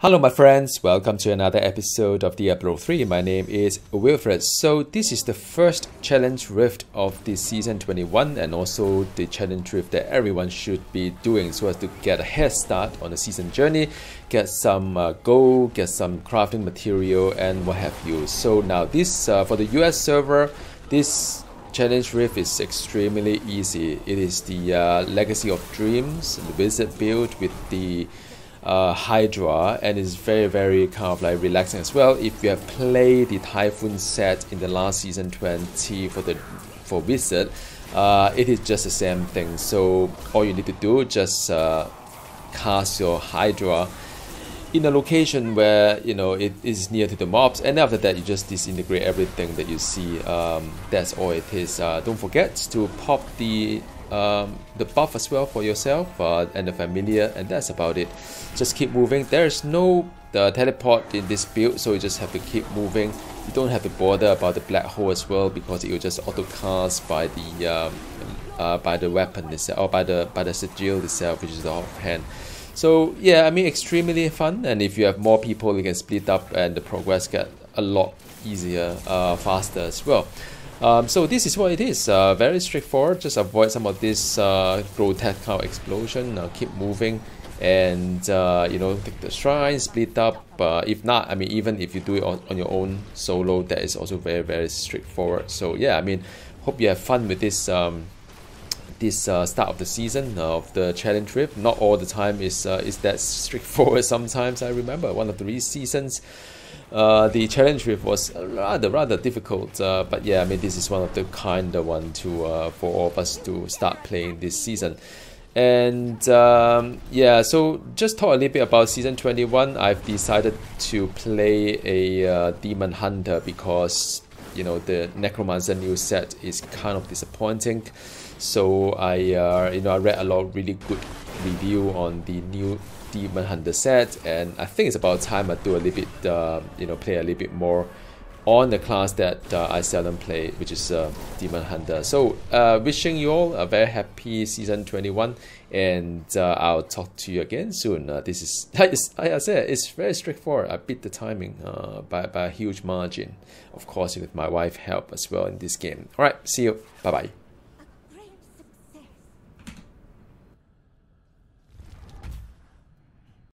Hello, my friends. Welcome to another episode of Diablo 3. My name is Wilfrid. So, this is the first challenge rift of the season 21 and also the challenge rift that everyone should be doing so as to get a head start on the season journey, get some uh, gold, get some crafting material, and what have you. So, now this uh, for the US server, this challenge rift is extremely easy. It is the uh, Legacy of Dreams, the wizard build with the uh, Hydra and it's very very kind of like relaxing as well. If you have played the Typhoon set in the last season 20 for the for Wizard uh, it is just the same thing. So all you need to do just uh, cast your Hydra in a location where you know it is near to the mobs and after that you just disintegrate everything that you see. Um, that's all it is. Uh, don't forget to pop the um, the buff as well for yourself uh, and the familiar and that's about it. Just keep moving. There's no the teleport in this build so you just have to keep moving. You don't have to bother about the black hole as well because it will just auto cast by the um, uh, by the weapon itself or by the by the sigil itself which is the offhand. So yeah I mean extremely fun and if you have more people you can split up and the progress get a lot easier uh, faster as well um, so this is what it is, uh, very straightforward, just avoid some of this uh, grotesque kind of explosion, uh, keep moving and uh, you know take the shrine, split up, uh, if not, I mean even if you do it on, on your own solo, that is also very very straightforward. So yeah, I mean hope you have fun with this um, this uh, start of the season of the challenge rift. Not all the time is uh, is that straightforward. Sometimes I remember one of the seasons uh, the challenge rift was rather rather difficult, uh, but yeah, I mean this is one of the kinder one to uh, for all of us to start playing this season. And um, yeah, so just talk a little bit about season 21. I've decided to play a uh, demon hunter because you know the necromancer new set is kind of disappointing. So I uh, you know I read a lot of really good review on the new Demon Hunter set, and I think it's about time I do a little bit, uh, you know, play a little bit more on the class that uh, I seldom play, which is uh, Demon Hunter. So, uh, wishing you all a very happy season 21, and uh, I'll talk to you again soon. Uh, this is, like I said, it's very straightforward. I beat the timing uh, by, by a huge margin, of course, with my wife help as well in this game. All right, see you. Bye bye.